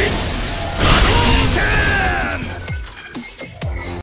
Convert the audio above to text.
it!